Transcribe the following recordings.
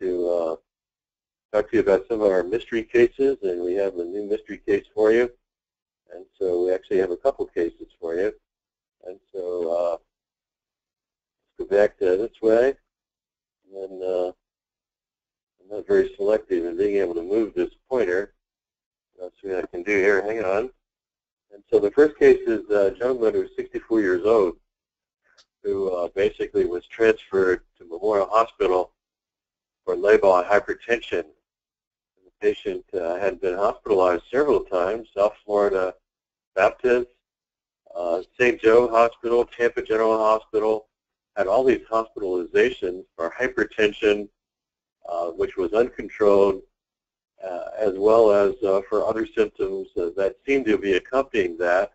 to uh, talk to you about some of our mystery cases, and we have a new mystery case for you. And so we actually have a couple cases for you. And so uh, let's go back to this way. And then uh, I'm not very selective in being able to move this pointer. Let's see what I can do here. Hang on. And so the first case is a gentleman who's 64 years old who uh, basically was transferred to Memorial Hospital for labile hypertension. The patient uh, had been hospitalized several times, South Florida Baptist, uh, St. Joe Hospital, Tampa General Hospital, had all these hospitalizations for hypertension, uh, which was uncontrolled, uh, as well as uh, for other symptoms that seemed to be accompanying that,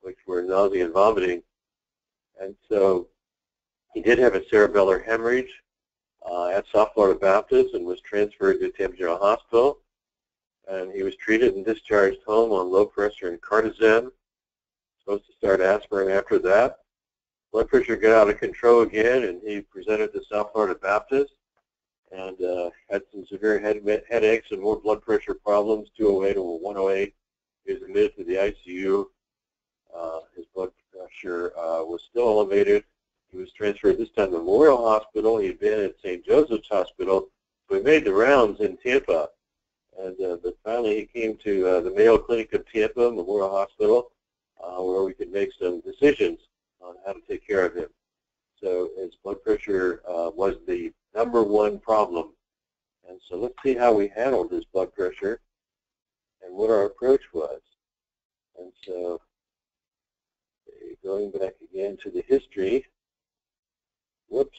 which were nausea and vomiting. And so he did have a cerebellar hemorrhage uh, at South Florida Baptist and was transferred to Tampa General Hospital. And he was treated and discharged home on Lopressor and cardizem. Supposed to start aspirin after that. Blood pressure got out of control again, and he presented to South Florida Baptist and uh, had some severe head, headaches and more blood pressure problems, 208 over 108. He was admitted to the ICU. Uh, his blood pressure uh, was still elevated. He was transferred this time to Memorial Hospital. He had been at St. Joseph's Hospital. He made the rounds in Tampa. And uh, but finally he came to uh, the Mayo Clinic of Tampa, Memorial Hospital, uh, where we could make some decisions on how to take care of him. So his blood pressure uh, was the number one problem. And so let's see how we handled his blood pressure and what our approach was. And so going back again to the history, whoops,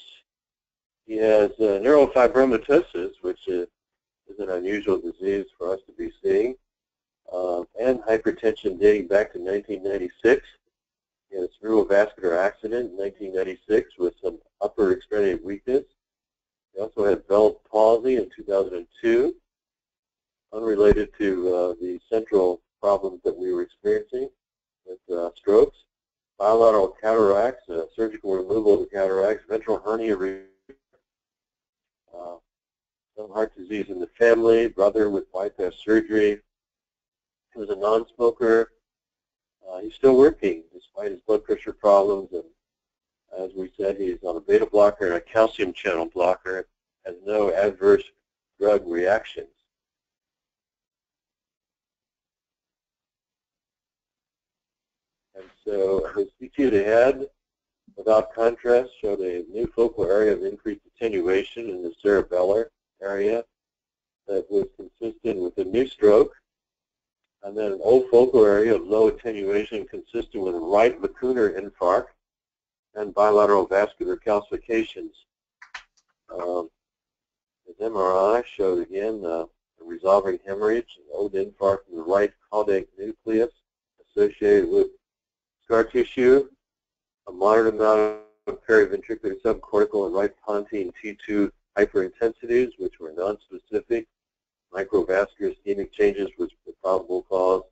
he has uh, neurofibromatosis, which is, is, an unusual disease for us to be seeing, uh, and hypertension dating back to 1996. He had a cerebrovascular accident in 1996 with some upper extremity weakness. He also had Bell's palsy in 2002, unrelated to uh, the central problems that we were experiencing with uh, strokes. Bilateral cataracts, uh, surgical removal of the cataracts, ventral hernia, uh, some heart disease in the family, brother with bypass surgery. He was a non-smoker. Uh, he's still working despite his blood pressure problems and as we said, he's on a beta blocker and a calcium channel blocker, has no adverse drug reactions. And so his CT to head, without contrast, showed a new focal area of increased attenuation in the cerebellar area that was consistent with a new stroke, and then an old focal area of low attenuation consistent with a right lacunar infarct, and bilateral vascular calcifications. Um, his MRI showed again uh, a resolving hemorrhage, an old infarct in the right caudate nucleus associated with scar tissue, a moderate amount of periventricular subcortical and right pontine T2 hyperintensities, which were nonspecific. Microvascular ischemic changes was the probable cause.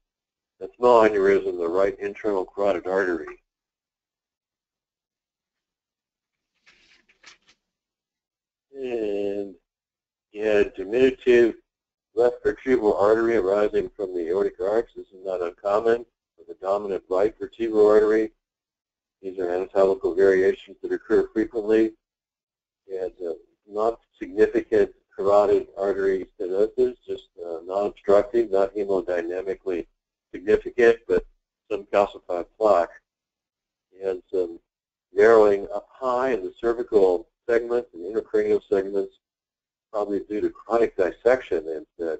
A small aneurysm in the right internal carotid artery. and he had diminutive left vertebral artery arising from the aortic arch. This is not uncommon with a dominant right vertebral artery. These are anatomical variations that occur frequently. Had uh, not significant carotid artery stenosis, just uh, non-obstructive, not hemodynamically significant, but some calcified plaque. Had some narrowing up high in the cervical segment and intracranial segments, probably due to chronic dissection instead,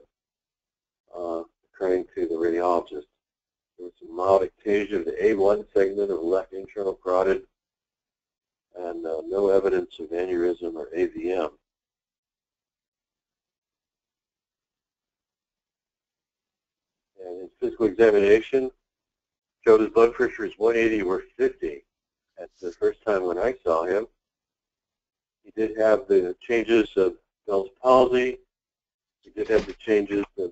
uh, according to the radiologist. There was mild ectasia of the A1 segment of the left internal carotid, and uh, no evidence of aneurysm or AVM. And his physical examination showed his blood pressure is 180 over 50. That's the first time when I saw him. He did have the changes of Bell's palsy. He did have the changes of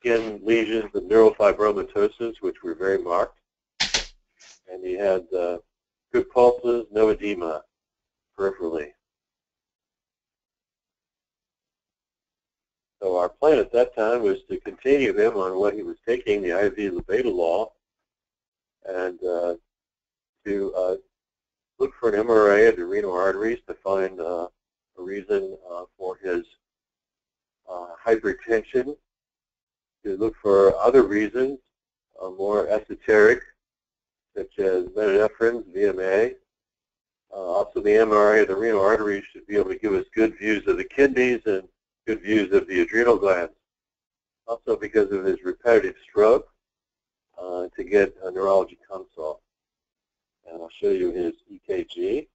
skin lesions of neurofibromatosis, which were very marked. And he had uh, good pulses, no edema peripherally. So our plan at that time was to continue him on what he was taking, the IV labetalol, and uh, to uh, look for an MRI of the renal arteries to find uh, a reason uh, for his uh, hypertension, to look for other reasons, uh, more esoteric, such as metanephrine, VMA. also, the MRI of the renal arteries should be able to give us good views of the kidneys and good views of the adrenal glands. Also, because of his repetitive stroke, to get a neurology consult and I'll show you his EKG.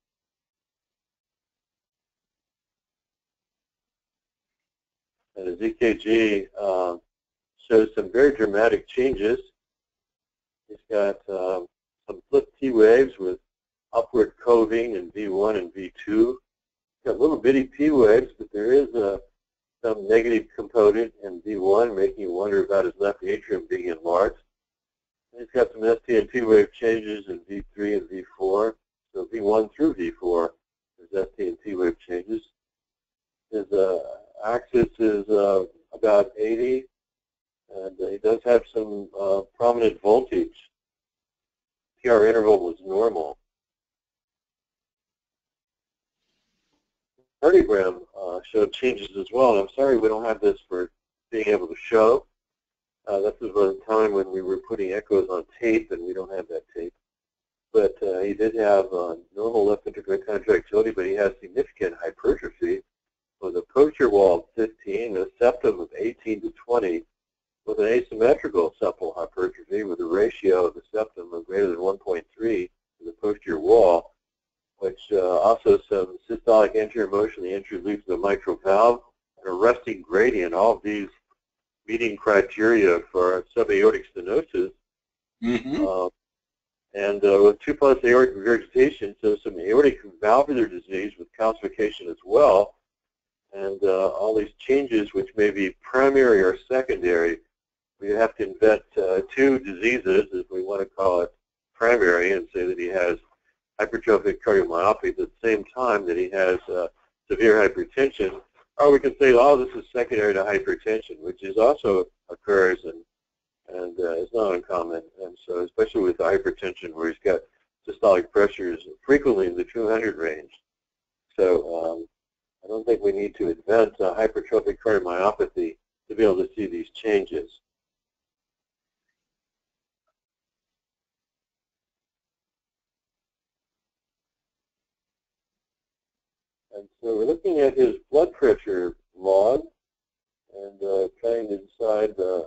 And his EKG uh, shows some very dramatic changes. He's got um, some flip T waves with upward coving in V1 and V2. He's got little bitty P waves, but there is a, some negative component in V1, making you wonder about his left atrium being enlarged. He's got some ST and T wave changes in V3 and V4. So V1 through V4 is ST and T wave changes. His uh, axis is uh, about 80, and uh, he does have some uh, prominent voltage. PR interval was normal. Cardiogram uh, showed changes as well, and I'm sorry we don't have this for being able to show. Uh, this was a time when we were putting echoes on tape, and we don't have that tape. But uh, he did have uh, normal left ventricular contractility, but he has significant hypertrophy with a posterior wall of 15, a septum of 18 to 20, with an asymmetrical septal hypertrophy with a ratio of the septum of greater than 1.3 to the posterior wall, which uh, also some systolic anterior motion, the anterior loop of the mitral valve, and a resting gradient. All of these meeting criteria for subaortic stenosis. Mm-hmm. Uh, and uh, with 2 plus aortic regurgitation, so some aortic valvular disease with calcification as well, and uh, all these changes which may be primary or secondary, we have to invent uh, two diseases, if we want to call it primary, and say that he has hypertrophic cardiomyopathy at the same time that he has uh, severe hypertension, or we can say, oh, this is secondary to hypertension, which is also occurs and and uh, is not uncommon. And so, especially with hypertension, where he's got systolic pressures frequently in the 200 range. So um, I don't think we need to invent a hypertrophic cardiomyopathy to be able to see these changes. And so we're looking at his blood pressure log and uh, trying to decide uh,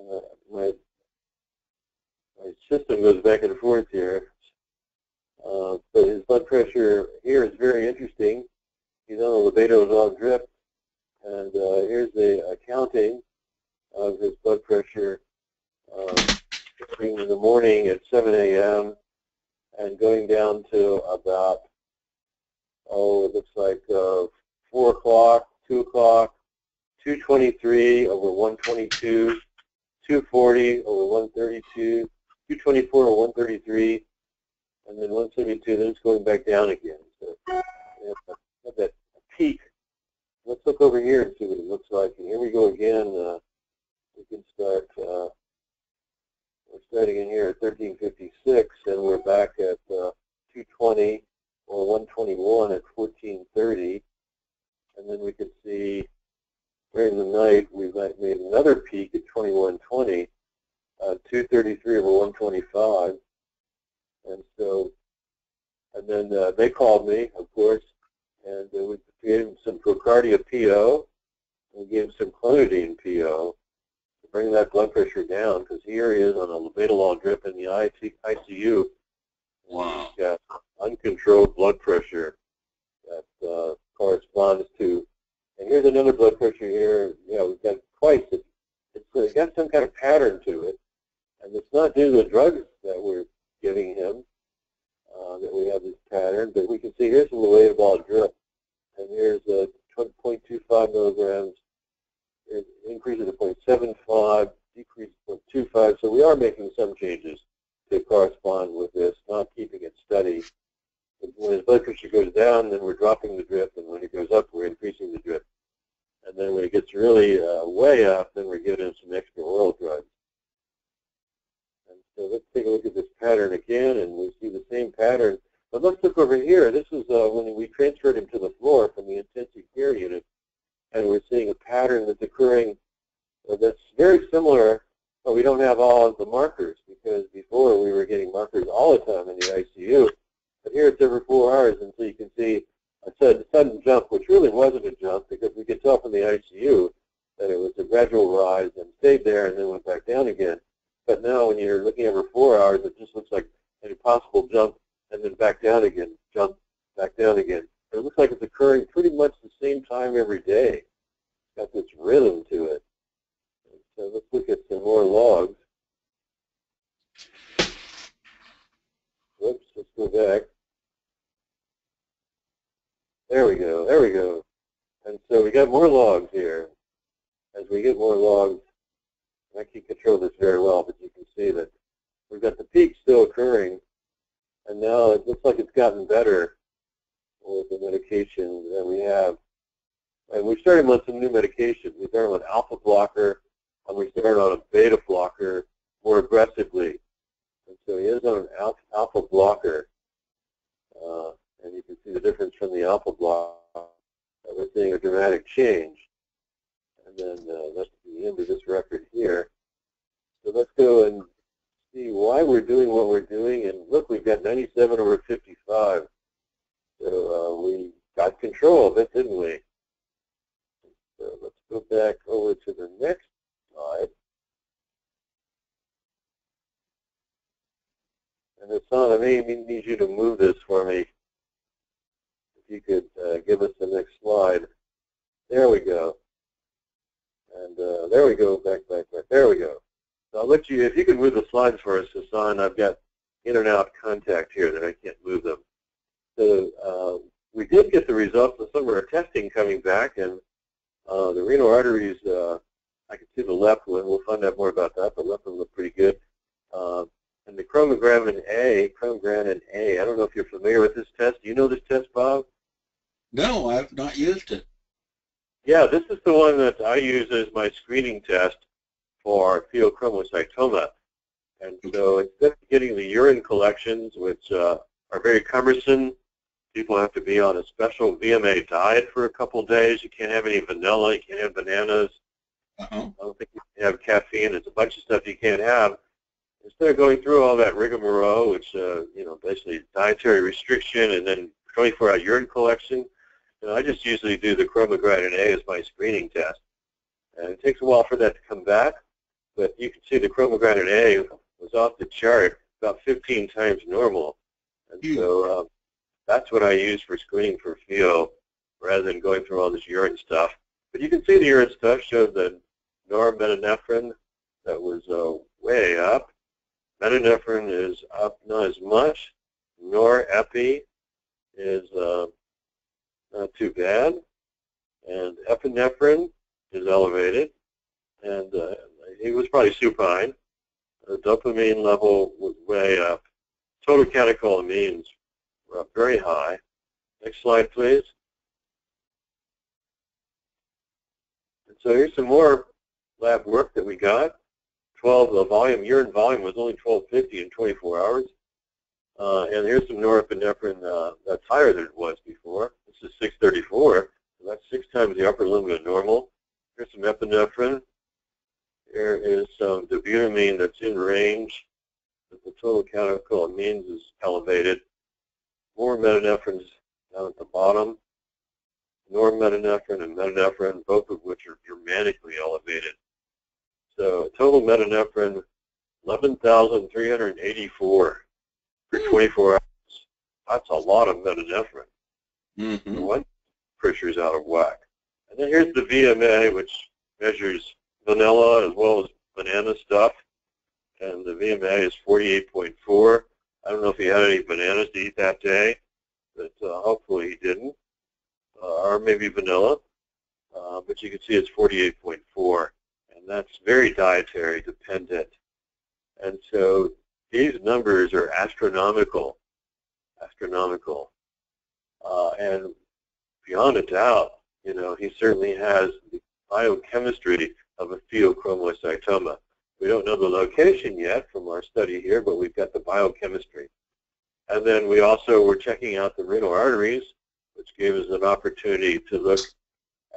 uh, my my system goes back and forth here. Uh, but his blood pressure here is very interesting. He's on a labetalol drip, and uh, here's the accounting of his blood pressure uh, in the morning at 7 a.m. and going down to about oh, it looks like uh, 4 o'clock, 2 o'clock, 223 over 122, 240 over 132, 224 over 133, and then 172, then it's going back down again. So have that peak. Let's look over here and see what it looks like. And here we go again. Uh, we can start, uh, we're starting in here at 1356, and we're back at uh, 220 or 121 at 1430. And then we could see during the night we've made another peak at 2120, uh, 233 over 125. And so, and then uh, they called me, of course, and uh, we gave him some Procardia PO, and we gave him some clonidine PO to bring that blood pressure down, because here he is on a labetalol drip in the ICU. Wow. He's got uncontrolled blood pressure that uh, corresponds to, and here's another blood pressure here, you know, we've got twice, it, it's, it's got some kind of pattern to it, and it's not due to the drugs that we're giving him uh, that we have this pattern, but we can see here's the labetalol drip, and here's a 0.25 milligrams, it increases to 0.75, decreases to 0.25, so we are making some changes to correspond with this, not keeping it steady when his blood pressure goes down, then we're dropping the drip, and when it goes up, we're increasing the drip. And then when it gets really uh, way up, then we're giving him some extra oral drugs. And so let's take a look at this pattern again, and we see the same pattern. But let's look over here. This is uh, when we transferred him to the floor from the intensive care unit, and we're seeing a pattern that's occurring uh, that's very similar, but we don't have all of the markers because before we were getting markers all the time in the ICU. But here it's every four hours, and so you can see a sudden jump, which really wasn't a jump because we could tell from the ICU that it was a gradual rise and stayed there and then went back down again. But now when you're looking over four hours, it just looks like an impossible jump and then back down again, jump, back down again. It looks like it's occurring pretty much the same time every day. Familiar with this test. Do you know this test, Bob? No, I've not used it. Yeah, this is the one that I use as my screening test for pheochromocytoma. And so instead of getting the urine collections, which uh, are very cumbersome, people have to be on a special VMA diet for a couple of days. You can't have any vanilla, you can't have bananas. Uh -huh. I don't think you can have caffeine. It's a bunch of stuff you can't have. Instead of going through all that rigmarole, which, uh, you know, basically dietary restriction and then 24-hour urine collection, you know, I just usually do the chromogranin A as my screening test. And it takes a while for that to come back, but you can see the chromogranin A was off the chart about 15 times normal. And mm. so um, that's what I use for screening for pheo rather than going through all this urine stuff. But you can see the urine stuff showed the norepinephrine that was uh, way up. Epinephrine is up not as much. Norepi is uh, not too bad. And epinephrine is elevated, and uh, he was probably supine. The dopamine level was way up. Total catecholamines were up very high. Next slide, please. So here's some more lab work that we got. 12, the volume, urine volume was only 1250 in 24 hours. Uh, and here's some norepinephrine uh, that's higher than it was before. This is 634. So that's six times the upper limit of normal. Here's some epinephrine. Here is some dobutamine that's in range. The total catecholamines is elevated. More metanephrines down at the bottom. Norepinephrine and metanephrine, both of which are dramatically elevated. So total metanephrine, 11,384 for 24 hours. That's a lot of metanephrine. Mm-hmm. One pressure is out of whack. And then here's the VMA, which measures vanilla as well as banana stuff. And the VMA is 48.4. I don't know if he had any bananas to eat that day, but uh, hopefully he didn't. Uh, or maybe vanilla. Uh, but you can see it's 48.4. And that's very dietary dependent. And so these numbers are astronomical, astronomical. Uh, and beyond a doubt, you know, he certainly has the biochemistry of a pheochromocytoma. We don't know the location yet from our study here, but we've got the biochemistry. And then we also were checking out the renal arteries, which gave us an opportunity to look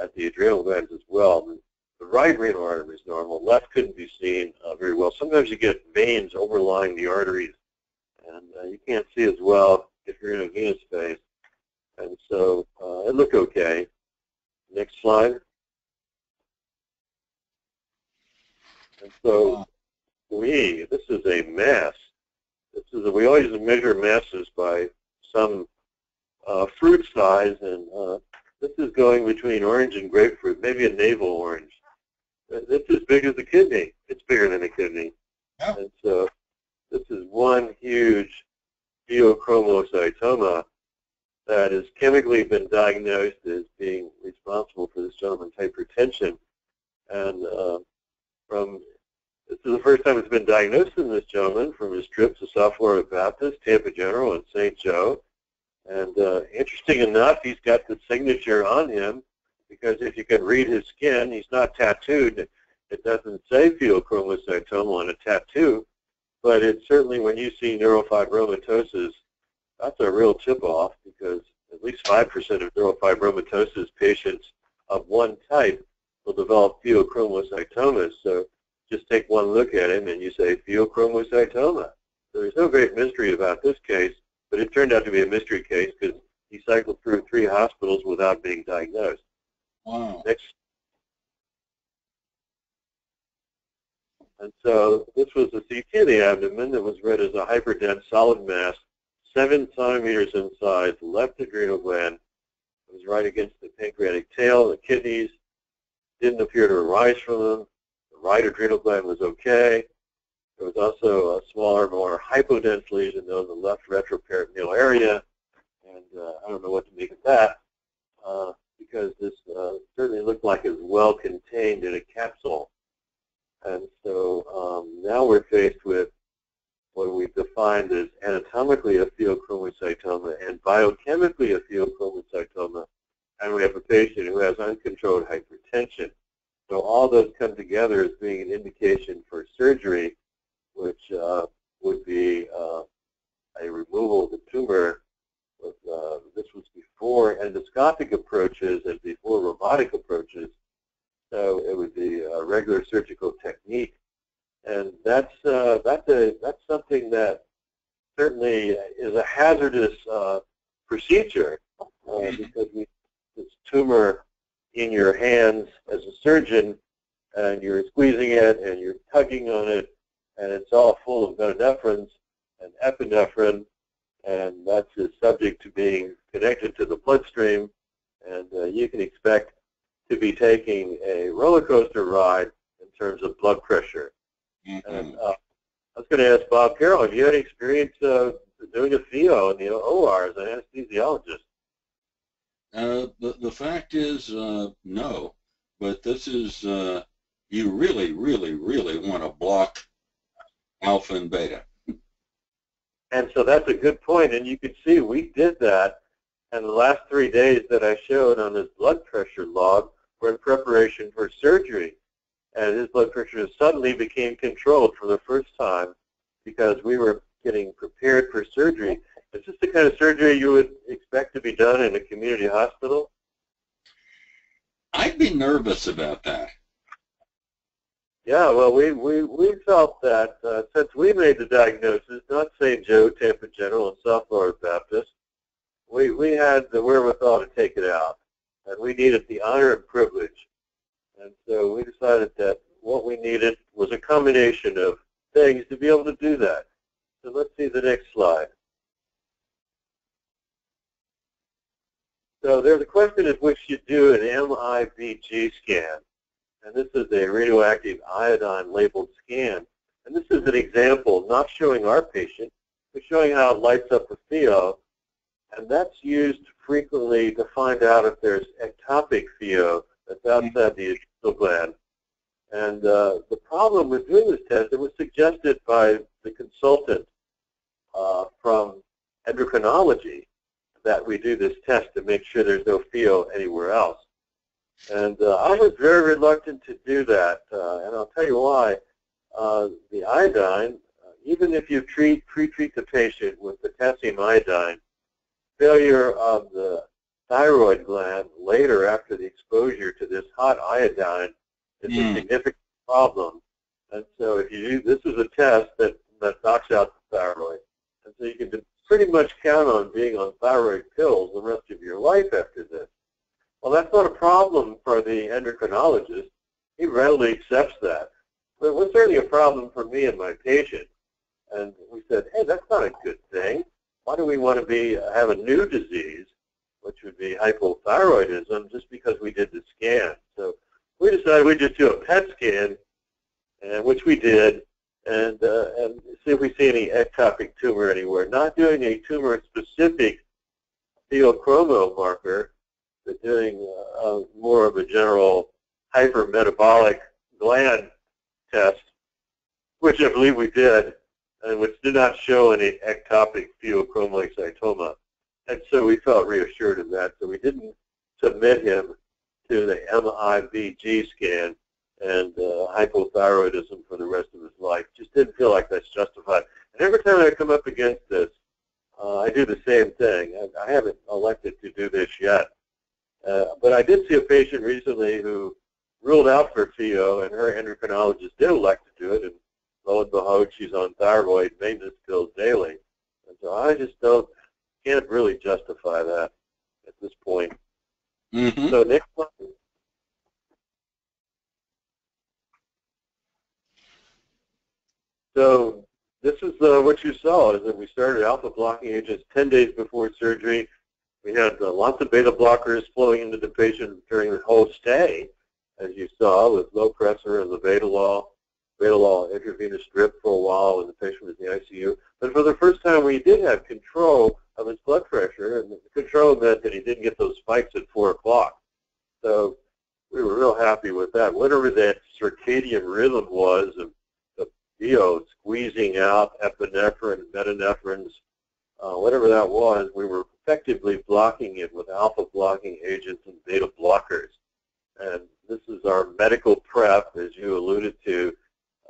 at the adrenal glands as well. The right renal artery is normal. Left couldn't be seen uh, very well. Sometimes you get veins overlying the arteries, and uh, you can't see as well if you're in a venous phase. And so uh, it looked okay. Next slide. And so we, this is a mass. This is a, we always measure masses by some uh, fruit size, and uh, this is going between orange and grapefruit, maybe a navel orange. It's as big as a kidney. It's bigger than a kidney. Yeah. And so this is one huge pheochromocytoma that has chemically been diagnosed as being responsible for this gentleman's hypertension. And uh, from this is the first time it's been diagnosed in this gentleman from his trip to South Florida Baptist, Tampa General, and St. Joe. And uh, interesting enough, he's got the signature on him because if you can read his skin, he's not tattooed. It doesn't say pheochromocytoma on a tattoo, but it's certainly when you see neurofibromatosis, that's a real tip-off because at least 5% of neurofibromatosis patients of one type will develop pheochromocytomas. So just take one look at him and you say pheochromocytoma. There's no great mystery about this case, but it turned out to be a mystery case because he cycled through three hospitals without being diagnosed. Wow. Next. And so this was the CT of the abdomen that was read as a hyperdense solid mass, seven centimeters in size, left adrenal gland. It was right against the pancreatic tail, the kidneys didn't appear to arise from them. The right adrenal gland was okay. There was also a smaller, more hypodense lesion though in the left retroperitoneal area, and uh, I don't know what to make of that. Uh, because this uh, certainly looked like it was well contained in a capsule. And so um, now we're faced with what we've defined as anatomically a pheochromocytoma and biochemically a pheochromocytoma. And we have a patient who has uncontrolled hypertension. So all those come together as being an indication for surgery, which uh, would be uh, a removal of the tumor uh, this was before endoscopic approaches and before robotic approaches. So it would be a regular surgical technique. And that's, uh, that's, a, that's something that certainly is a hazardous uh, procedure uh, because you, have this tumor in your hands as a surgeon and you're squeezing it and you're tugging on it and it's all full of norepinephrine and epinephrine subject to being connected to the bloodstream, and uh, you can expect to be taking a roller coaster ride in terms of blood pressure. Mm -hmm. And uh, I was going to ask Bob Carroll, have you had experience uh, doing a pheo in the OR as an anesthesiologist? Uh, the, the fact is, uh, no. But this is, uh, you really, really, really want to block alpha and beta. And so that's a good point, and you can see we did that, and the last three days that I showed on his blood pressure log were in preparation for surgery. And his blood pressure suddenly became controlled for the first time because we were getting prepared for surgery. Is this the kind of surgery you would expect to be done in a community hospital? I'd be nervous about that. Yeah, well, we, we, we felt that uh, since we made the diagnosis, St. Joe, Tampa General, and South Florida Baptist, we, we had the wherewithal to take it out. And we needed the honor and privilege. And so we decided that what we needed was a combination of things to be able to do that. So let's see the next slide. So there's a question of which you do an MIBG scan and this is a radioactive iodine labeled scan. And this is an example, not showing our patient, but showing how it lights up the pheo. And that's used frequently to find out if there's ectopic pheo that's outside the adrenal gland. And uh, the problem with doing this test, it was suggested by the consultant uh, from endocrinology that we do this test to make sure there's no pheo anywhere else. And uh, I was very reluctant to do that, uh, and I'll tell you why. Uh, the iodine, uh, even if you treat pre-treat the patient with potassium iodine, failure of the thyroid gland later after the exposure to this hot iodine is mm. a hmm. significant problem. And so if you do, this is a test that, that knocks out the thyroid. And so you can pretty much count on being on thyroid pills the rest of your life after this. Well, that's not a problem for the endocrinologist. He readily accepts that. But it was certainly a problem for me and my patient. And we said, hey, that's not a good thing. Why do we want to be have a new disease, which would be hypothyroidism, just because we did the scan? So we decided we'd just do a PET scan, and which we did, and, uh, and see if we see any ectopic tumor anywhere. Not doing a tumor-specific pheochromo marker, but doing uh, more of a general hypermetabolic gland test, which I believe we did, and which did not show any ectopic pheochromocytoma. And so we felt reassured in that. So we didn't submit him to the MIBG scan and uh, hypothyroidism for the rest of his life. Just didn't feel like that's justified. And every time I come up against this, uh, I do the same thing. I, I haven't elected to do this yet. Uh, but I did see a patient recently who ruled out for pheo, and her endocrinologist did elect to do it, and lo and behold, she's on thyroid maintenance pills daily. And so I just don't, can't really justify that at this point. Mm-hmm. So next slide. So this is uh, what you saw, is that we started alpha blocking agents 10 days before surgery. We had uh, lots of beta blockers flowing into the patient during the whole stay, as you saw, with Lopressor and Labetalol, Betalol intravenous drip for a while when the patient was in the ICU. But for the first time, we did have control of his blood pressure, and the control meant that he didn't get those spikes at 4 o'clock. So we were real happy with that. Whatever that circadian rhythm was of you know, squeezing out epinephrine, metanephrines, uh, whatever that was, we were effectively blocking it with alpha blocking agents and beta blockers. And this is our medical prep, as you alluded to,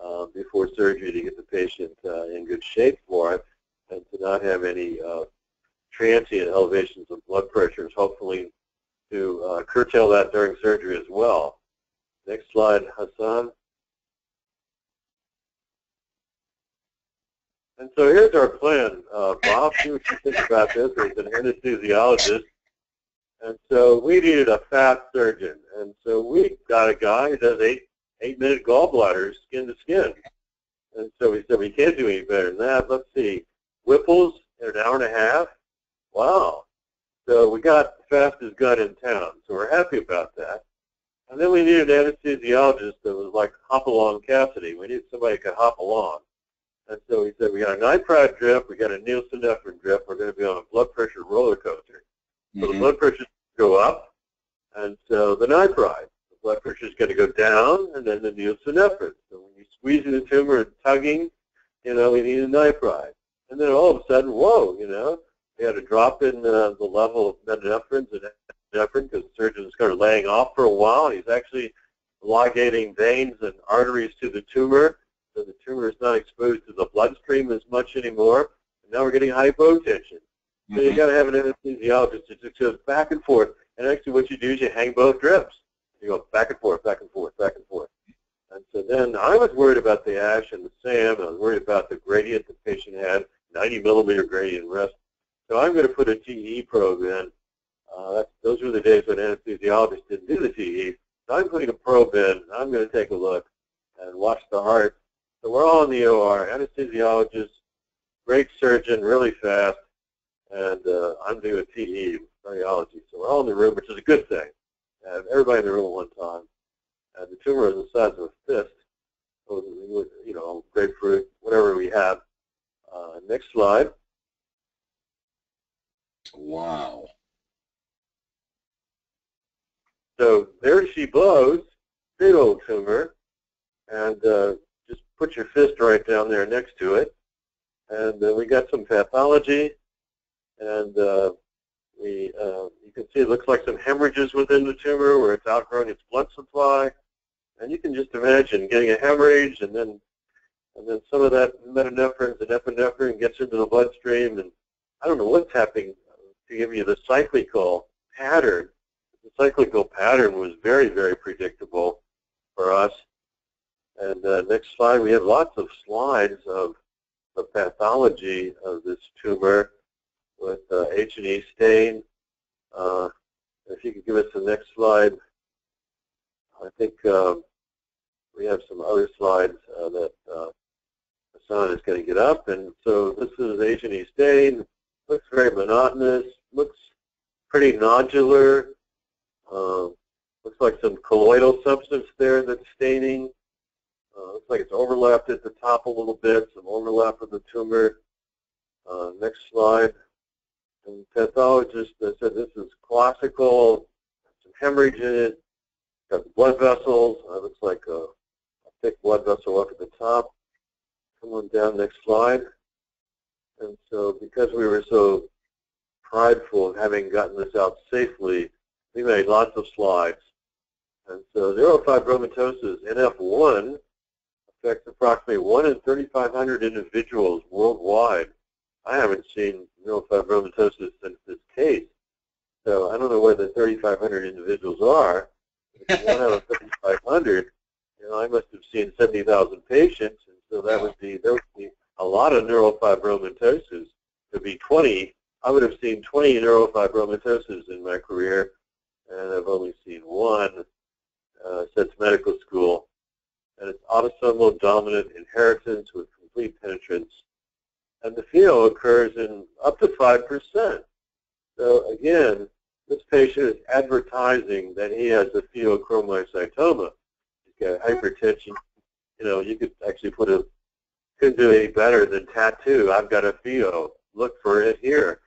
uh, before surgery to get the patient uh, in good shape for it and to not have any uh, transient elevations of blood pressures, hopefully to uh, curtail that during surgery as well. Next slide, Hassan. And so here's our plan. Uh, Bob, you think about this as an anesthesiologist. And so we needed a fast surgeon. And so we got a guy who does eight, eight minute gallbladders skin to skin. And so we said, we can't do any better than that. Let's see. Whipples in an hour and a half? Wow. So we got the fastest gun in town. So we're happy about that. And then we needed an anesthesiologist that was like Hopalong Cassidy. We needed somebody who could hop along. And so he said, we got a Nipride drip, we got a Neo-Synephrine drip, we're going to be on a blood pressure roller coaster. So mm-hmm. the blood pressure go up, and so the Nipride. The blood pressure is going to go down, and then the Neo-Synephrine. So when you squeeze the tumor and tugging, you know, we need a Nipride. And then all of a sudden, whoa, you know, we had a drop in uh, the level of metanephrines and epinephrine because the surgeon started laying off for a while. He's actually elongating veins and arteries to the tumor so the tumor is not exposed to the bloodstream as much anymore. And now we're getting hypotension. So you got to have an anesthesiologist just goes back and forth. And actually, what you do is you hang both drips. You go back and forth, back and forth, back and forth. And so then I was worried about the ASH and the SAM. I was worried about the gradient the patient had, 90 millimeter gradient rest. So I'm going to put a TE probe in. Uh, those were the days when anesthesiologists didn't do the TE. So I'm putting a probe in. I'm going to take a look and watch the heart so we're all in the OR, anesthesiologist, great surgeon, really fast, and uh, I'm doing a TE, cardiology. So we're all in the room, which is a good thing. And everybody in the room at one time. And the tumor is the size of a fist, with, you know, grapefruit, whatever we have. Uh, next slide. Wow. So there she blows, big old tumor, and uh, just put your fist right down there next to it. And uh, we got some pathology, and uh, we, uh, you can see it looks like some hemorrhages within the tumor where it's outgrowing its blood supply. And you can just imagine getting a hemorrhage and then and then some of that metanephrine and epinephrine gets into the bloodstream and I don't know what's happening to give you the cyclical pattern. The cyclical pattern was very, very predictable for us. And uh, next slide, we have lots of slides of the pathology of this tumor with uh, H&E stain. Uh, if you could give us the next slide, I think um, we have some other slides uh, that uh, Hassan is going to get up. And so this is H&E stain. Looks very monotonous. Looks pretty nodular. Uh, looks like some colloidal substance there that's staining. Uh, looks like it's overlapped at the top a little bit, some overlap of the tumor. Uh, next slide. And pathologist uh, said this is classical, some hemorrhage in it, got blood vessels. Uh, looks like a, a thick blood vessel up at the top. Come on down, next slide. And so because we were so prideful of having gotten this out safely, we made lots of slides. And so neurofibromatosis, NF1, affects approximately 1 in 3,500 individuals worldwide. I haven't seen neurofibromatosis since this case. So I don't know where the 3,500 individuals are. If you one out of 3,500, you know, I must have seen 70,000 patients, and so that would be there would be a lot of neurofibromatosis. There'd be 20. I would have seen 20 neurofibromatosis in my career, and I've only seen one uh, since medical school. And it's autosomal dominant inheritance with complete penetrance. And the pheo occurs in up to 5%. So again, this patient is advertising that he has a pheochromocytoma. He's got hypertension. You know, you could actually put a, couldn't do any better than tattoo. I've got a pheo. Look for it here.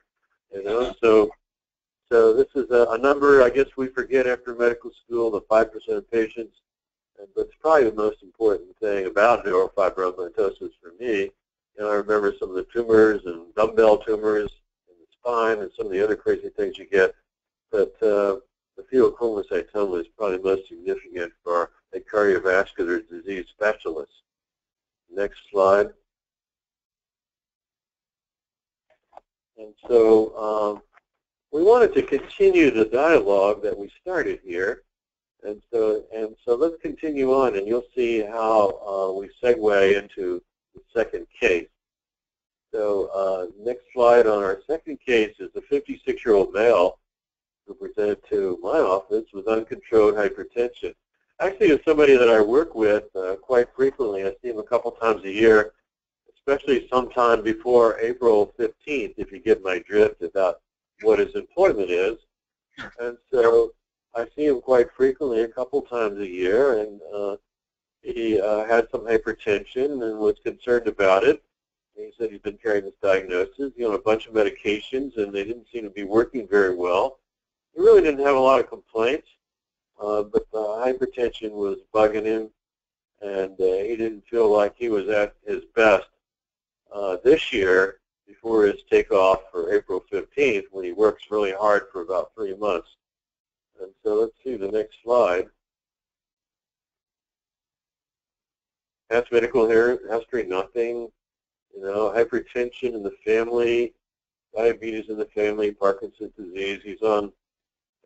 You know, so so this is a, a number I guess we forget after medical school, the 5% of patients. But it's probably the most important thing about neurofibromatosis for me. Know, I remember some of the tumors and dumbbell tumors in the spine and some of the other crazy things you get. But uh, the pheochromocytoma is probably most significant for a cardiovascular disease specialist. Next slide. And so um, we wanted to continue the dialogue that we started here. And so, and so let's continue on, and you'll see how uh, we segue into the second case. So uh, next slide on our second case is a 56-year-old male who presented to my office with uncontrolled hypertension. Actually, it's somebody that I work with uh, quite frequently. I see him a couple times a year, especially sometime before April 15th, if you get my drift about what his employment is. And so I see him quite frequently, a couple times a year, and uh, he uh, had some hypertension and was concerned about it. He said he'd been carrying this diagnosis, you know, a bunch of medications, and they didn't seem to be working very well. He really didn't have a lot of complaints, uh, but the hypertension was bugging him, and uh, he didn't feel like he was at his best uh, this year before his takeoff for April 15th when he works really hard for about three months. And so let's see the next slide. Past medical history, nothing. You know, hypertension in the family, diabetes in the family, Parkinson's disease. He's on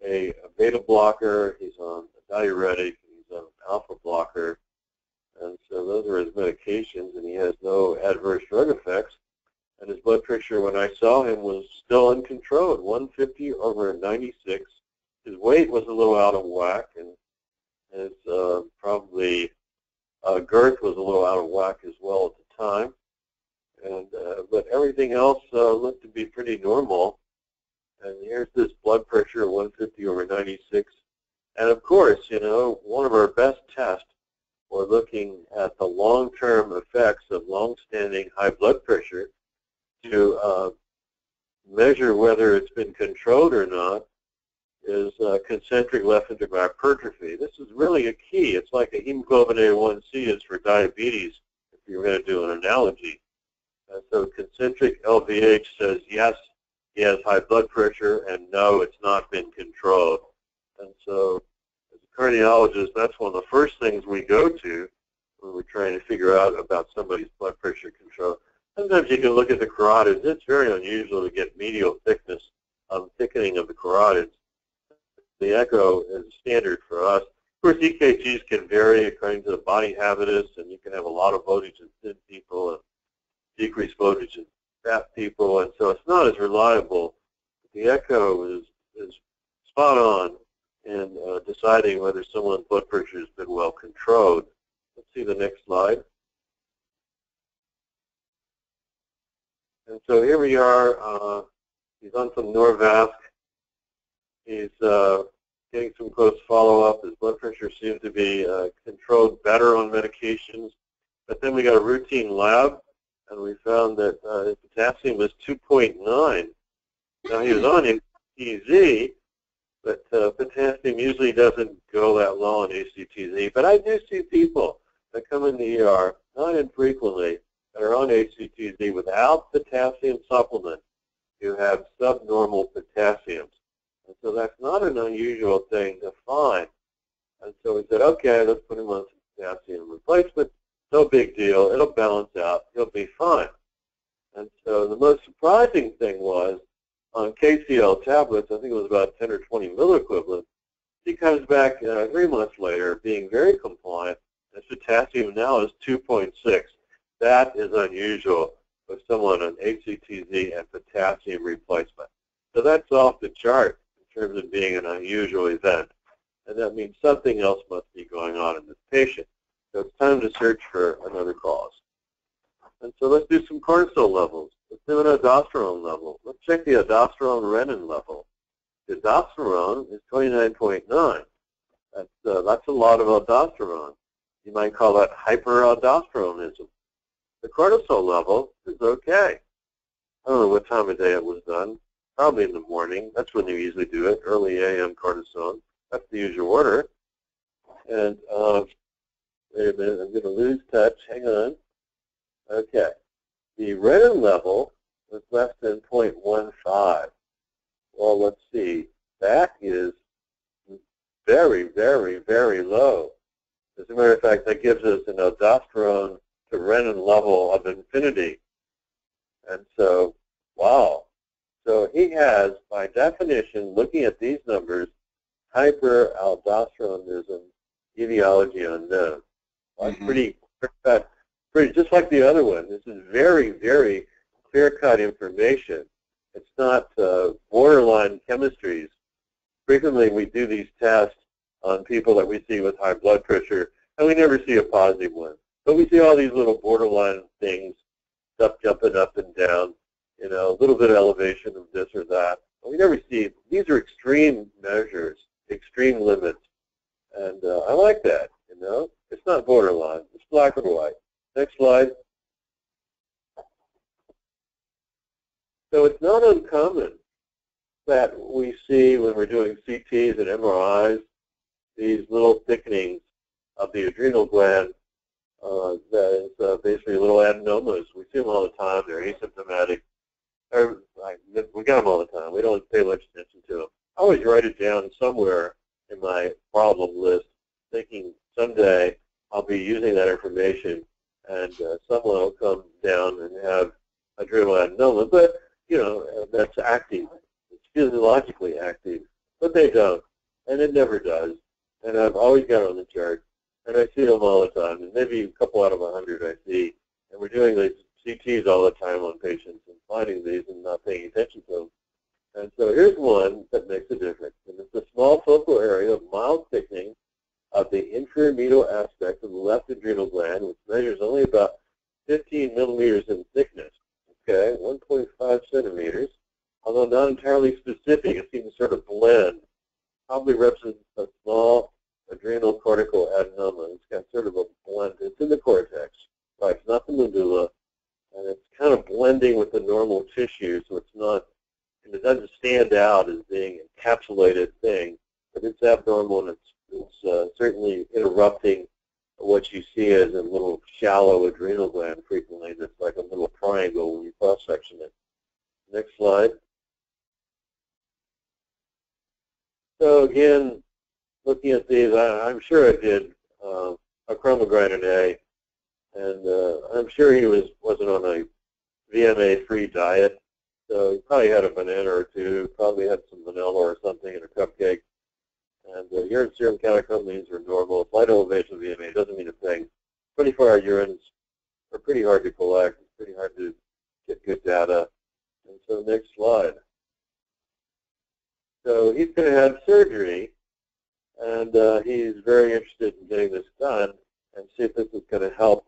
a, a beta blocker. He's on a diuretic. He's on an alpha blocker. And so those are his medications, and he has no adverse drug effects and his blood pressure when I saw him was still uncontrolled, 150 over 96. His weight was a little out of whack, and his uh, probably uh, girth was a little out of whack as well at the time. And uh, but everything else uh, looked to be pretty normal. And here's this blood pressure of 150 over 96. And of course, you know, one of our best tests for looking at the long-term effects of long-standing high blood pressure to uh, measure whether it's been controlled or not is uh, concentric left ventricular hypertrophy. This is really a key. It's like a hemoglobin A1C is for diabetes, if you're going to do an analogy. Uh, so concentric LVH says, yes, he has high blood pressure, and no, it's not been controlled. And so as a cardiologist, that's one of the first things we go to when we're trying to figure out about somebody's blood pressure control. Sometimes you can look at the carotids. It's very unusual to get medial thickness, um, thickening of the carotids. The echo is standard for us. Of course, EKGs can vary according to the body habitus, and you can have a lot of voltage in thin people and decreased voltage in fat people, and so it's not as reliable. The echo is, is spot on in uh, deciding whether someone's blood pressure has been well controlled. Let's see the next slide. And so here we are. Uh, he's on some Norvasc. He's uh, getting some close follow-up. His blood pressure seems to be uh, controlled better on medications. But then we got a routine lab, and we found that uh, his potassium was 2.9. Now he was on HCTZ, but uh, potassium usually doesn't go that low on HCTZ. But I do see people that come in the ER, not infrequently, that are on HCTZ without potassium supplement who have subnormal potassiums. And so that's not an unusual thing to find. And so we said, okay, let's put him on some potassium replacement. No big deal. It'll balance out. He'll be fine. And so the most surprising thing was on KCL tablets, I think it was about 10 or 20 milliequivalent, he comes back uh, three months later being very compliant. His potassium now is 2.6. That is unusual for someone on HCTZ and potassium replacement. So that's off the chart terms of being an unusual event. And that means something else must be going on in this patient. So it's time to search for another cause. And so let's do some cortisol levels. Let's do an aldosterone level. Let's check the aldosterone renin level. The aldosterone is 29.9. That's, uh, that's a lot of aldosterone. You might call that hyperaldosteronism. The cortisol level is okay. I don't know what time of day it was done. Probably in the morning. That's when you usually do it, early AM cortisone. That's the usual order. And uh, wait a minute, I'm going to lose touch. Hang on. Okay. The renin level was less than 0.15. Well, let's see. That is very, very, very low. As a matter of fact, that gives us an aldosterone to renin level of infinity. And so, wow. So he has, by definition, looking at these numbers, hyperaldosteronism, etiology unknown. Well, mm-hmm. pretty, pretty, just like the other one. This is very, very clear-cut information. It's not uh, borderline chemistries. Frequently, we do these tests on people that we see with high blood pressure, and we never see a positive one. But we see all these little borderline things, stuff jumping up and down, you know, a little bit of elevation of this or that. we never see, these are extreme measures, extreme limits. And uh, I like that, you know. It's not borderline. It's black or white. Next slide. So it's not uncommon that we see when we're doing CTs and MRIs these little thickenings of the adrenal gland uh, that is uh, basically little adenomas. We see them all the time. They're asymptomatic. They're, like, we got them all the time. We don't pay much attention to them. I always write it down somewhere in my problem list, thinking someday I'll be using that information and uh, someone will come down and have adrenal adenoma. But, you know, that's active. It's physiologically active. But they don't. And it never does. And I've always got on the chart and I see them all the time, and maybe a couple out of a hundred I see. And we're doing these CTs all the time on patients and finding these and not paying attention to them. And so here's one that makes a difference. And it's a small focal area of mild thickening of the inframedial aspect of the left adrenal gland, which measures only about 15 millimeters in thickness, okay, 1.5 centimeters, although not entirely specific. It seems to sort of blend. Probably represents a small adrenal cortical adenoma. It's got sort of a blend. It's in the cortex, right? It's not the medulla, and it's kind of blending with the normal tissue, so it's not, and it doesn't stand out as being an encapsulated thing, but it's abnormal and it's shallow adrenal gland frequently that's like a little triangle when you cross-section it. Next slide. So again, looking at these, I, am sure I did uh, a chromogranin A, and uh, I'm sure he was wasn't on a VMA-free diet, so he probably had a banana or two, probably had some vanilla or something in a cupcake. And the urine serum catecholamines are normal. Slight elevation of VMA doesn't mean a thing. 24-hour urines are pretty hard to collect. It's pretty hard to get good data. And so next slide. So he's going to have surgery, and uh, he's very interested in getting this done and see if this is going to help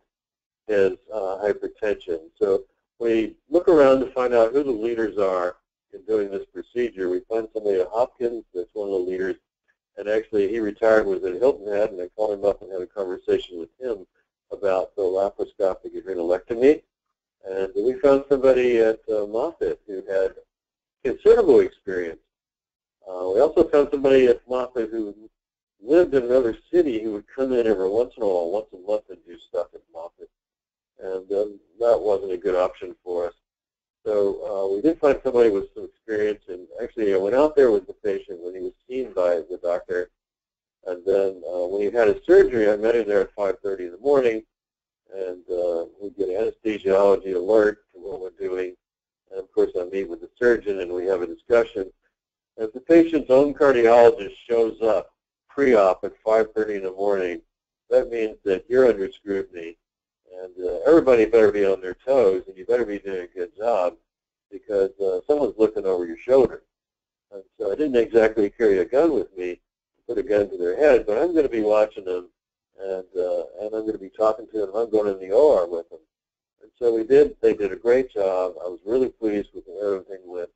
his uh, hypertension. So we look around to find out who the leaders are in doing this procedure. We find somebody at Hopkins that's one of the leaders, and actually he retired was at Hilton Head, and I called him up and had a conversation with him about the laparoscopic adrenalectomy. And we found somebody at uh, Moffitt who had considerable experience. Uh, we also found somebody at Moffitt who lived in another city who would come in every once in a while, once a month, and do stuff at Moffitt and um, that wasn't a good option for us. So uh, we did find somebody with some experience, and actually I went out there with the patient when he was seen by the doctor, and then uh, when he had his surgery, I met him there at 5.30 in the morning, and uh, we get anesthesiology alert to what we're doing, and of course I meet with the surgeon and we have a discussion. If the patient's own cardiologist shows up pre-op at 5.30 in the morning, that means that you're under scrutiny and uh, everybody better be on their toes, and you better be doing a good job because uh, someone's looking over your shoulder. And so I didn't exactly carry a gun with me put a gun to their head, but I'm going to be watching them, and uh, and I'm going to be talking to them. I'm going in the OR with them. And so we did. They did a great job. I was really pleased with everything went,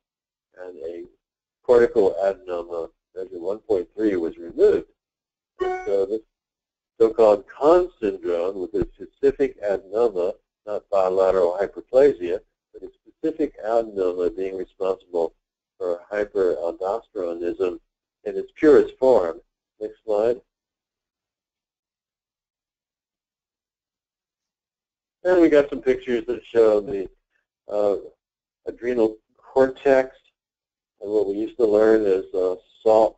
and a cortical adenoma measure 1.3 was removed. So this so-called Conn syndrome with a specific adenoma, not bilateral hyperplasia, but a specific adenoma being responsible for hyperaldosteronism in its purest form. Next slide. And we got some pictures that show the uh, adrenal cortex. And what we used to learn is uh, salt,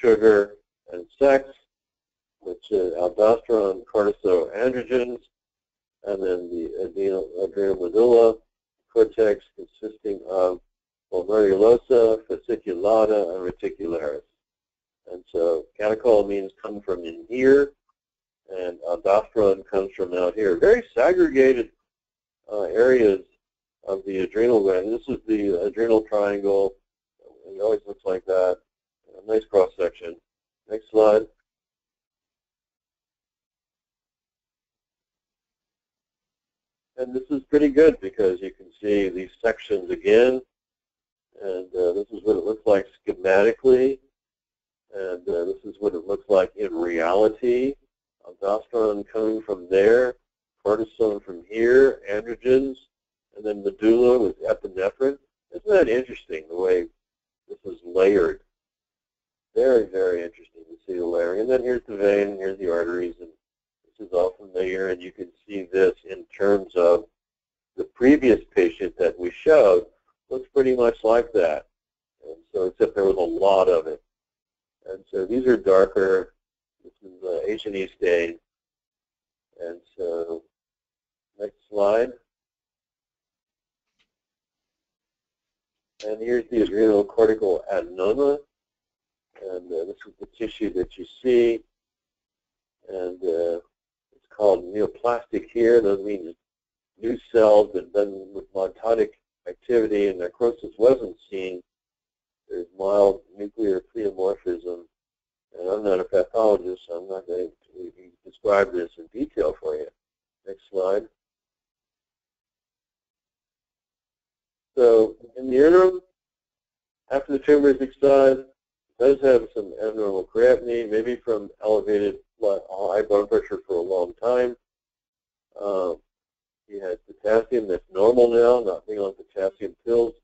sugar, and sex which is aldosterone, cortisol, androgens, and then the adrenal, adrenal medulla cortex consisting of glomerulosa, fasciculata, and reticularis. And so catecholamines come from in here, and aldosterone comes from out here. Very segregated uh, areas of the adrenal gland. This is the adrenal triangle. It always looks like that. A nice cross section. Next slide. And this is pretty good because you can see these sections again. And uh, this is what it looks like schematically. And uh, this is what it looks like in reality. Aldosterone coming from there, cortisone from here, androgens, and then medulla with epinephrine. Isn't that interesting, the way this is layered? Very, very interesting to see the layering. And then here's the vein, and here's the arteries, and this is all familiar, and you can see this in terms of the previous patient that we showed looks pretty much like that. And so, except there was a lot of it. And so these are darker. This is uh, H&E stain. And so, next slide. And here's the adrenal cortical adenoma. And uh, this is the tissue that you see. And uh, called neoplastic here. Those mean new cells that then with mitotic activity and necrosis wasn't seen. There's mild nuclear pleomorphism. And I'm not a pathologist, so I'm not going to describe this in detail for you. Next slide. So in the interim, after the tumor is excised, it does have some abnormal creatinine, maybe from elevated high blood pressure for a long time. Um, he has potassium that's normal now, not being on potassium pills.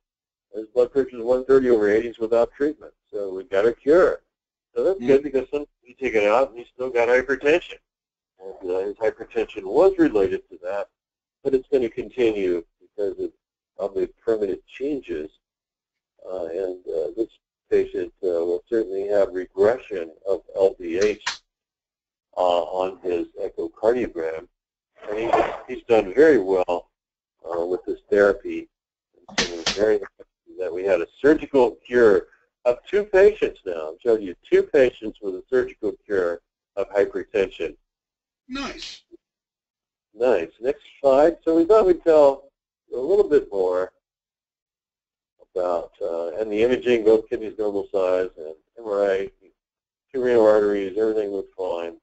His blood pressure is 130 over 80s without treatment. So we've got a cure. So that's good because some you take it out and he's still got hypertension. And uh, his hypertension was related to that, but it's going to continue because of, of the permanent changes. Uh, and uh, this patient uh, will certainly have regression of LVH uh, on his echocardiogram. And he, he's done very well uh, with this therapy. And so we're very that we had a surgical cure of two patients now. I'm showing you two patients with a surgical cure of hypertension. Nice. Nice. Next slide. So we thought we'd tell a little bit more about, uh, and the imaging, both kidneys normal size, and MRI, two renal arteries, everything looked fine.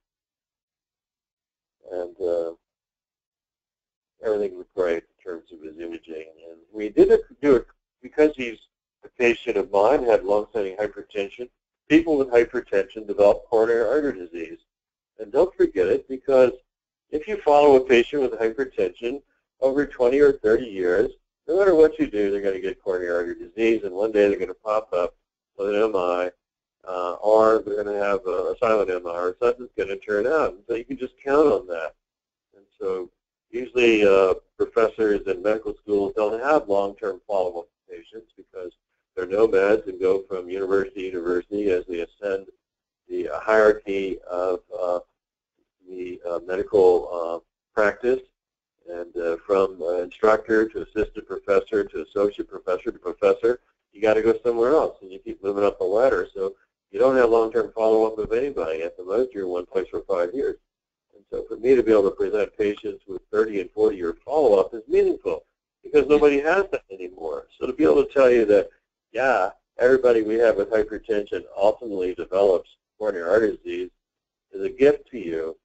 And uh, everything looked great in terms of his imaging. And we did it, do it because he's a patient of mine, had long-standing hypertension. People with hypertension develop coronary artery disease. And don't forget it because if you follow a patient with hypertension over 20 or 30 years, no matter what you do, they're going to get coronary artery disease, and one day they're going to pop up with an MI, uh, or they're going to have a, a silent MI, or something's going to turn out. So you can just count on that. And so usually uh, professors in medical schools don't have long-term follow-up patients because they're nomads and go from university to university as they ascend the hierarchy of uh, the uh, medical uh, practice and uh, from instructor to assistant professor to associate professor to professor, you got to go somewhere else, and you keep moving up the ladder. So you don't have long-term follow-up of anybody. At the most, you're in one place for five years. And so for me to be able to present patients with 30 and 40-year follow-up is meaningful because nobody has that anymore. So to be able to tell you that, yeah, everybody we have with hypertension ultimately develops coronary artery disease is a gift to you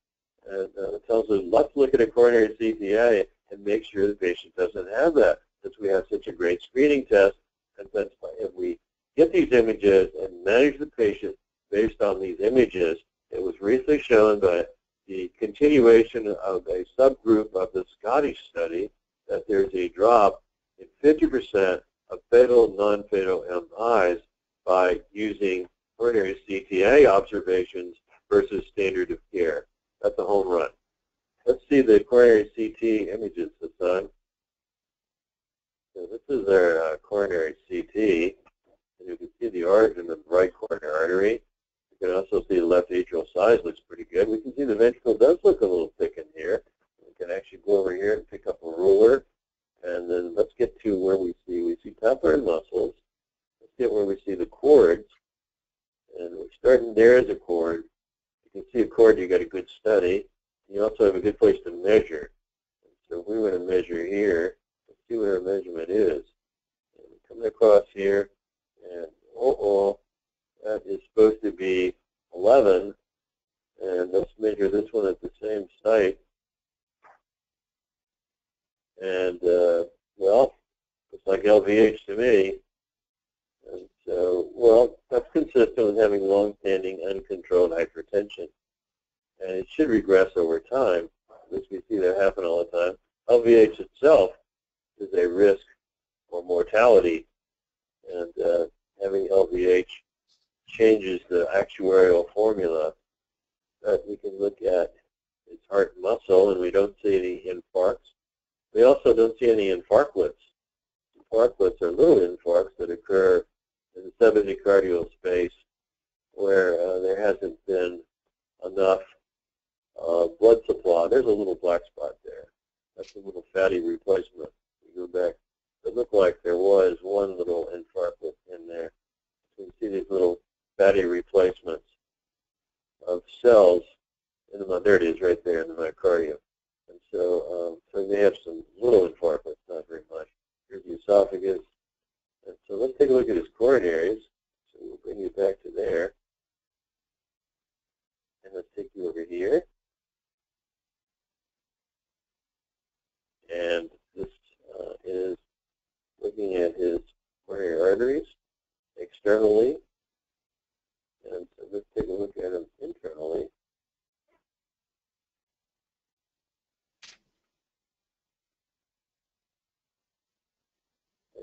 and uh, tells us, let's look at a coronary CTA and make sure the patient doesn't have that, since we have such a great screening test. And since if we get these images and manage the patient based on these images, it was recently shown by the continuation of a subgroup of the Scottish study that there's a drop in 50% of fatal, non-fatal MIs by using coronary CTA observations versus standard of care. That's a home run. Let's see the coronary CT images, Hassan. So this is our uh, coronary CT. And you can see the origin of the right coronary artery. You can also see the left atrial size looks pretty good. We can see the ventricle does look a little thick in here. We can actually go over here and pick up a ruler. And then let's get to where we see, we see papillary muscles. Let's get where we see the cords. And we're starting there as a cord you can see, a cord, you got a good study. You also have a good place to measure. So if we were to measure here, let's see what our measurement is. And coming across here, and oh, that is supposed to be 11. And let's measure this one at the same site. And, uh, well, looks like LVH to me. And so, well, that's consistent with having long-standing uncontrolled hypertension. And it should regress over time. This we see that happen all the time. LVH itself is a risk for mortality. And uh, having LVH changes the actuarial formula that we can look at its heart muscle, and we don't see any infarcts. We also don't see any infarctlets. Infarctlets are little infarcts that occur in the subendocardial space where uh, there hasn't been enough uh, blood supply. There's a little black spot there. That's a little fatty replacement. You go back. It looked like there was one little infarct in there. You see these little fatty replacements of cells in the there it is right there in the myocardium. And so, um, so they have some little infarcts, not very much. Here's the esophagus, and so let's take a look at his coronaries. So we'll bring you back to there. And let's take you over here. And this uh, is looking at his coronary arteries externally. And so let's take a look at them internally.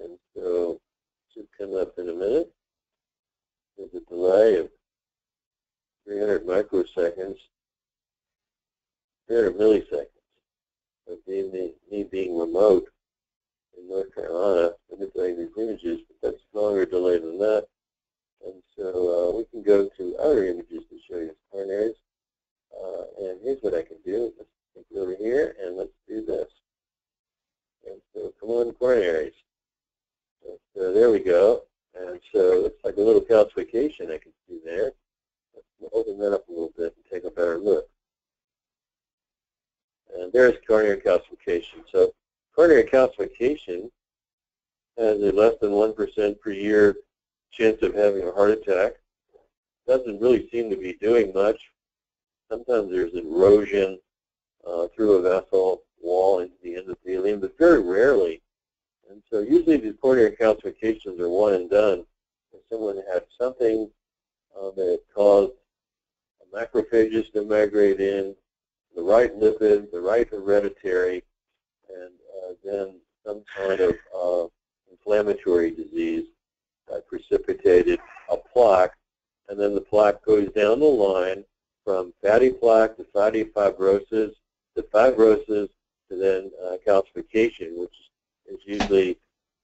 And so should come up in a minute. There's a delay of 300 microseconds, 300 milliseconds of me, me being remote in North Carolina, manipulating these images, but that's longer delay than that. And so uh, we can go to other images to show you coronaries. Uh, and here's what I can do. Let's take it over here and let's do this. And so come on, coronaries. So there we go. And so it looks like a little calcification I can see there. Let's open that up a little bit and take a better look. And there's coronary calcification. So coronary calcification has a less than 1% per year chance of having a heart attack. Doesn't really seem to be doing much. Sometimes there's erosion uh, through a vessel wall into the endothelium, but very rarely. And so usually these coronary calcifications are one and done. If someone had something uh, that caused macrophages to migrate in, the right lipid, the right hereditary, and uh, then some kind of uh, inflammatory disease that precipitated a plaque, and then the plaque goes down the line from fatty plaque to fatty fibrosis to fibrosis to then uh, calcification, which is usually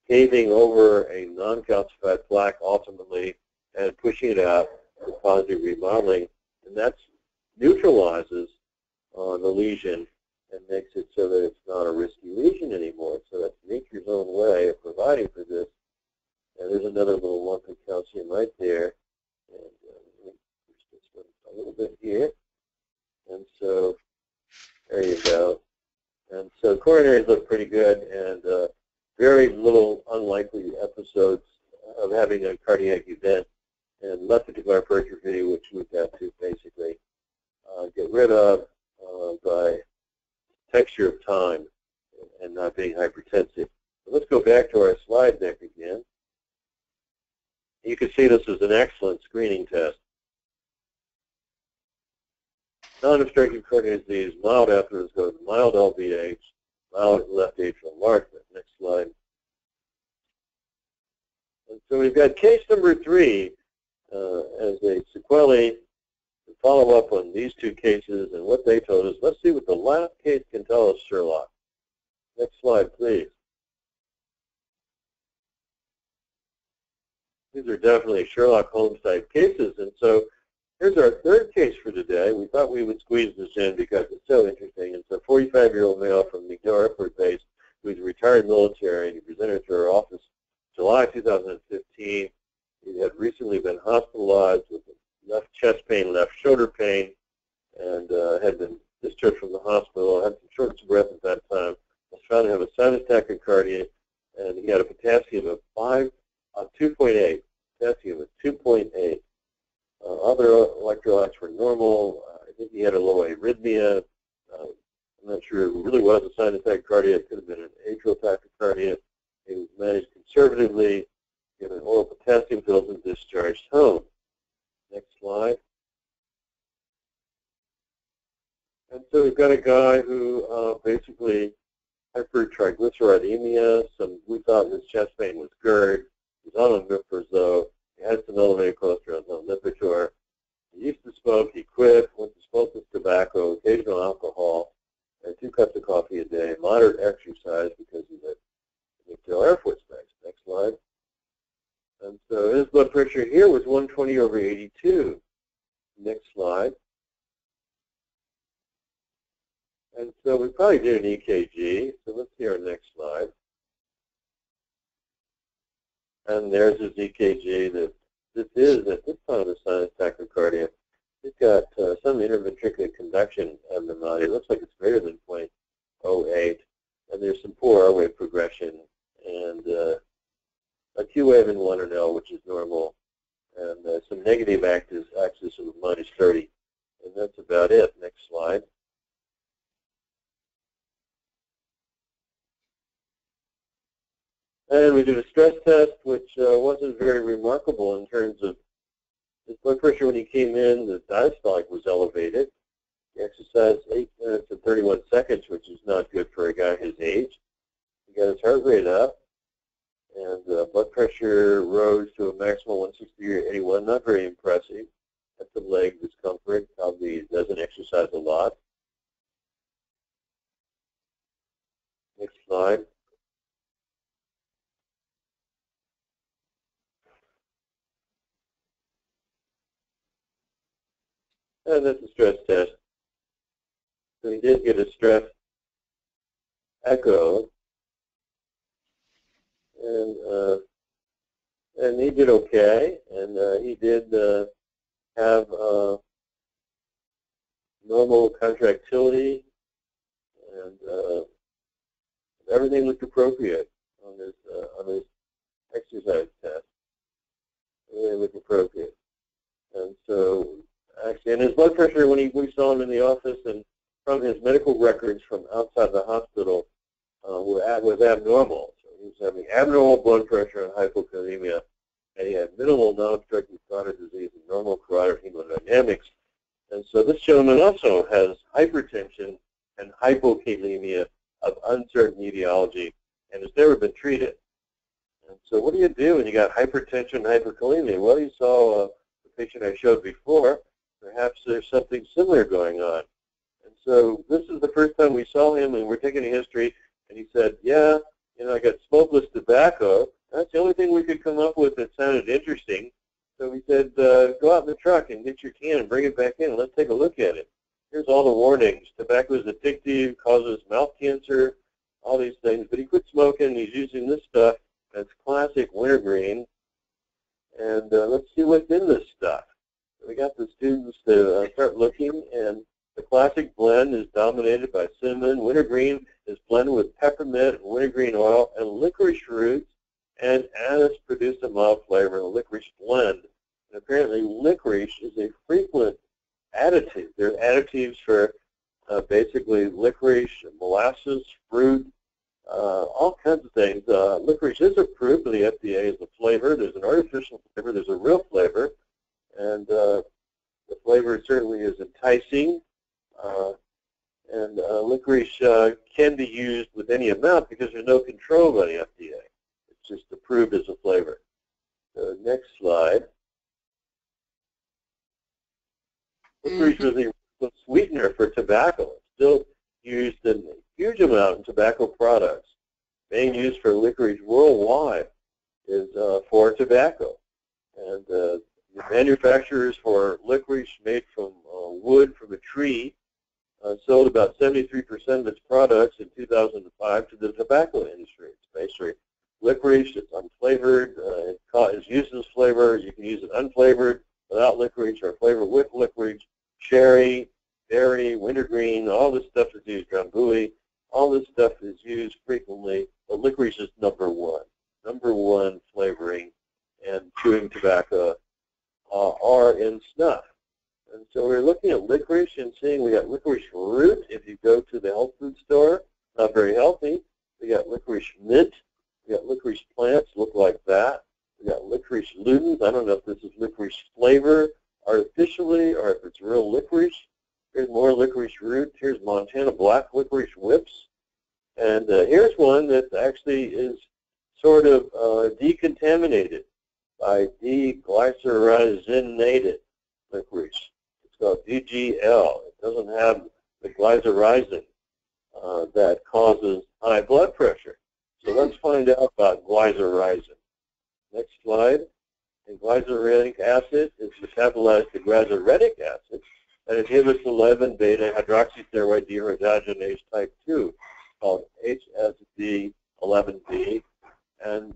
caving over a non-calcified plaque ultimately and pushing it out for positive remodeling. And that neutralizes uh, the lesion and makes it so that it's not a risky lesion anymore. So that's nature's own way of providing for this. And there's another little lump of calcium right there. And uh, push this one a little bit here. And so there you go. And so coronaries look pretty good and uh, very little unlikely episodes of having a cardiac event and left ventricular hypertrophy, which we've got to basically uh, get rid of uh, by texture of time and not being hypertensive. So let's go back to our slide deck again. You can see this is an excellent screening test. Non-obstructive coronary disease, mild atherosclerosis, mild LVH, mild left atrial enlargement. Next slide. And so we've got case number three uh, as a sequelae to follow up on these two cases and what they told us. Let's see what the last case can tell us, Sherlock. Next slide, please. These are definitely Sherlock Holmes type cases. And so here's our third case for today. We thought we would squeeze this in because it's so interesting. It's a 45-year-old male from MacDill Airport Base who's retired military. He presented to our office July 2015. He had recently been hospitalized with left chest pain, left shoulder pain, and uh, had been discharged from the hospital. Had some shortness of breath at that time. Was found to have a sinus tachycardia, and he had a potassium of 5, uh, 2.8. Potassium of 2.8. Uh, other electrolytes were normal. Uh, I think he had a low arrhythmia. Uh, I'm not sure it really was a sinus tachycardia. It could have been an atrial tachycardia. He was managed conservatively, given oral potassium pills, and discharged home. Next slide. And so we've got a guy who uh, basically hypertriglyceridemia, some we thought his chest pain was GERD. He's on omeprazole. He had some elevated cholesterol on Lipitor. He used to smoke. He quit. Went to smokeless tobacco, occasional alcohol, and two cups of coffee a day. Moderate exercise because he's at MacDill Air Force Base. Next slide. And so his blood pressure here was 120 over 82. Next slide. And so we probably did an EKG. So let's see our next slide. And there's his EKG. That this is at this time a sinus tachycardia. He's got uh, some interventricular conduction abnormality. It looks like it's greater than 0.08. And there's some poor R-wave progression and uh, a Q wave in 1 L, which is normal, and uh, some negative axis, axis of minus 30. And that's about it. Next slide. And we did a stress test, which uh, wasn't very remarkable in terms of his blood pressure when he came in. The diastolic was elevated. He exercised 8 minutes and 31 seconds, which is not good for a guy his age. He got his heart rate up and uh, blood pressure rose to a maximum 160 or 81. Not very impressive. Had some leg discomfort. Probably doesn't exercise a lot. Next slide. And that's a stress test. So he did get a stress echo, and uh, and he did okay, and uh, he did uh, have uh, normal contractility, and uh, everything looked appropriate on this uh, on this exercise test. Everything looked appropriate, and so actually, and his blood pressure when he we saw him in the office and from his medical records from outside the hospital uh, was abnormal. So he was having abnormal blood pressure and hypokalemia, and he had minimal non-obstructive carotid disease and normal carotid hemodynamics. And so this gentleman also has hypertension and hypokalemia of uncertain etiology and has never been treated. And so what do you do when you got hypertension and hyperkalemia? Well, you saw uh, the patient I showed before. Perhaps there's something similar going on. And so this is the first time we saw him, and we're taking a history, and he said, yeah, you know, I got smokeless tobacco. That's the only thing we could come up with that sounded interesting. So we said, uh, go out in the truck and get your can and bring it back in. Let's take a look at it. Here's all the warnings. Tobacco is addictive, causes mouth cancer, all these things. But he quit smoking. He's using this stuff. That's classic wintergreen. And uh, let's see what's in this stuff. We got the students to uh, start looking, and the classic blend is dominated by cinnamon. Wintergreen is blended with peppermint wintergreen oil and licorice roots, and anise produce a mild flavor in a licorice blend. And apparently licorice is a frequent additive. There are additives for uh, basically licorice, molasses, fruit, uh, all kinds of things. Uh, licorice is approved by the FDA as a flavor. There's an artificial flavor. There's a real flavor. And uh, the flavor certainly is enticing. Uh, and uh, licorice uh, can be used with any amount because there's no control by the FDA. It's just approved as a flavor. So next slide. Licorice was a sweetener for tobacco. It's still used in a huge amount in tobacco products. Being used for licorice worldwide is uh, for tobacco. And uh, the manufacturers for licorice made from uh, wood from a tree uh, sold about 73% of its products in 2005 to the tobacco industry. It's basically licorice. It's unflavored. Uh, it is used as flavor. You can use it unflavored without licorice or flavored with licorice. Cherry, berry, wintergreen, all this stuff is used. Drambuie, all this stuff is used frequently. But licorice is number one. Number one flavoring and chewing tobacco uh, are in snuff. And so we're looking at licorice and seeing we got licorice root. If you go to the health food store, not very healthy. We got licorice mint. We got licorice plants look like that. We got licorice Luden's. I don't know if this is licorice flavor artificially or if it's real licorice. Here's more licorice root. Here's Montana black licorice whips. And uh, here's one that actually is sort of uh, decontaminated by deglycyrrhizinated licorice. It's called DGL. It doesn't have the glycyrrhizin uh, that causes high blood pressure. So let's find out about glycyrrhizin. Next slide. And acid is metabolized to glycyrrhetic acid that inhibits 11-beta hydroxysteroid dehydrogenase type 2 called HSD11B. And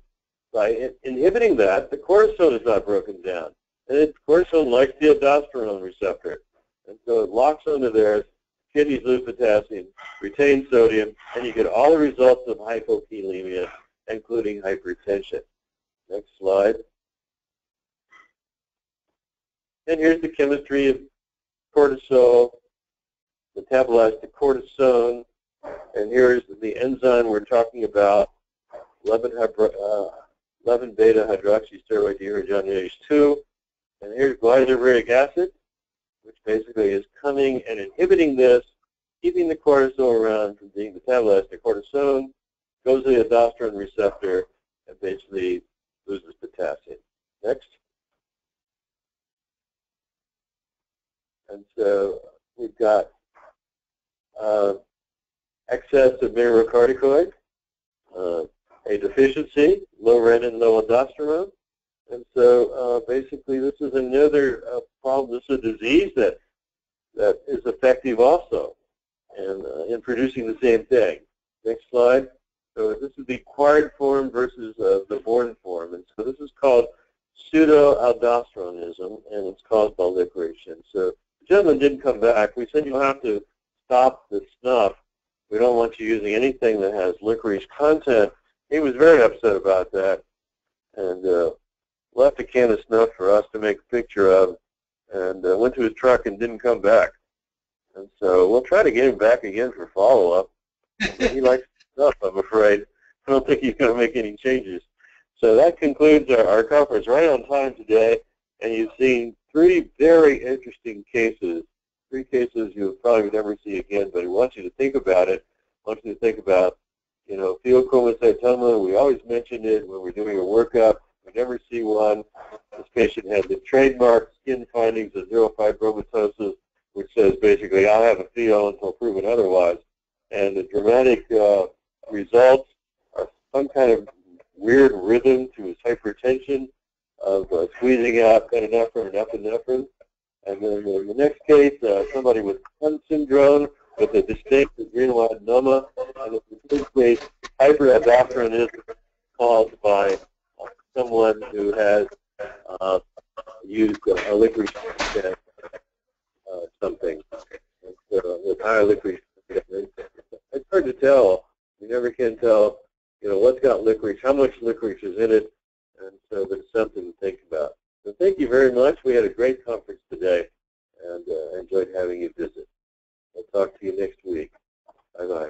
by inhibiting that, the cortisone is not broken down. And it, cortisone likes the aldosterone receptor. And so it locks onto there, kidneys lose potassium, retains sodium, and you get all the results of hypokalemia, including hypertension. Next slide. And here's the chemistry of cortisol, metabolized to cortisone, and here's the enzyme we're talking about, 11, uh, 11 beta hydroxysteroid dehydrogenase 2. And here's glycyrrhetic acid, which basically is coming and inhibiting this, keeping the cortisol around from being metabolized to cortisone, goes to the aldosterone receptor, and basically loses potassium. Next. And so we've got uh, excess of mineralocorticoid, uh, a deficiency, low renin, low aldosterone. And so uh, basically this is another uh, problem. This is a disease that that is effective also and uh, in producing the same thing. Next slide. So this is the acquired form versus the born form. And so this is called pseudo-aldosteronism, and it's caused by. And so the gentleman didn't come back. We said you'll have to stop the snuff. We don't want you using anything that has licorice content. He was very upset about that and uh, left a can of snuff for us to make a picture of and uh, went to his truck and didn't come back. And so we'll try to get him back again for follow-up. he likes stuff, I'm afraid. I don't think he's going to make any changes. So that concludes our, our conference right on time today. And you've seen three very interesting cases, three cases you'll probably never see again, but I want you to think about it. I want you to think about, know, pheochromocytoma. We always mention it when we're doing a workup. We never see one. This patient had the trademark skin findings of neurofibromatosis, which says basically, I'll have a pheo until proven otherwise. And the dramatic uh, results are some kind of weird rhythm to his hypertension of uh, squeezing out epinephrine and epinephrine. And then in the next case, uh, somebody with Conn syndrome with a distinct adrenal adenoma. And third case, hyperaldosteronism caused by someone who has uh, used a licorice uh, something with, uh, with higher licorice. It's hard to tell. You never can tell, you know, what's got licorice, how much licorice is in it, and so there's something to think about. So thank you very much. We had a great conference today, and uh, enjoyed having you visit. I'll talk to you next week. Bye-bye.